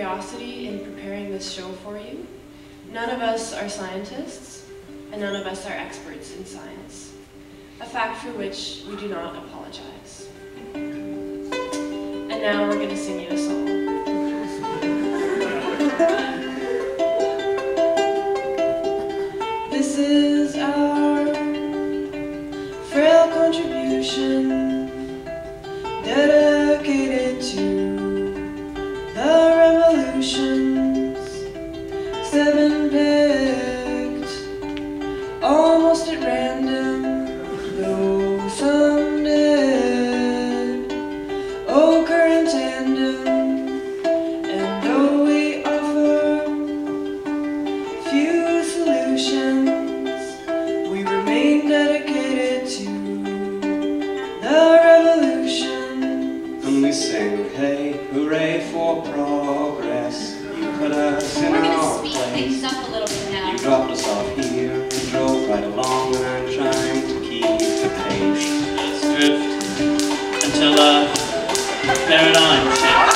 generosity in preparing this show for you. None of us are scientists, and none of us are experts in science, a fact for which we do not apologize. And now we're going to sing you a song. This is our frail contribution dedicated to the revolutions. Seven picked almost at random, though some did occur in tandem. And though we offer few solutions, we remain dedicated to the revolution. And we sing, hey, hooray for progress. Uh, We're gonna speed place. things up a little bit now. You dropped us off here and drove right along, and I'm trying to keep the pace. Let's drift until a paradigm shifts.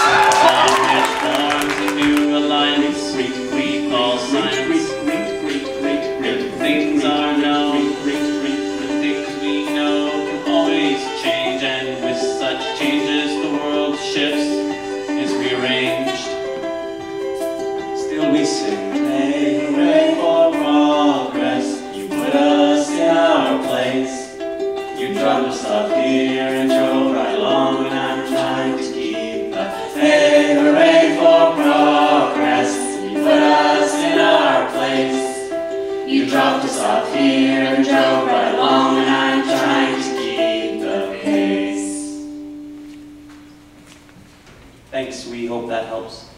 You dropped us off here and right along, and I'm trying to keep the for progress. You put us in our place. You dropped us off here and drove right along, and I'm trying to keep the pace. Thanks, we hope that helps.